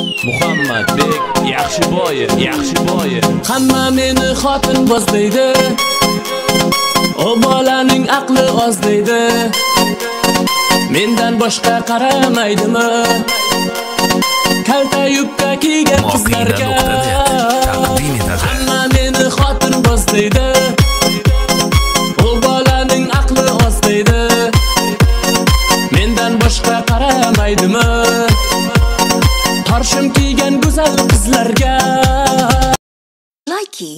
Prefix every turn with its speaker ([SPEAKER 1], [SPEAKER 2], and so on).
[SPEAKER 1] muhammadbek yaxshiboyev yaxshiboyev
[SPEAKER 2] hamma meni xotin boz deydi. O bolaning aqli oz deydi. Mendan boshqa qaramaydimi? Kalta yubka kiygan qizlarga hamma meni xotin boz deydi. U bolaning aqli oz deydi. Mendan boshqa qaramaydimi torshim kiygan go'zal qizlarga.
[SPEAKER 3] Likey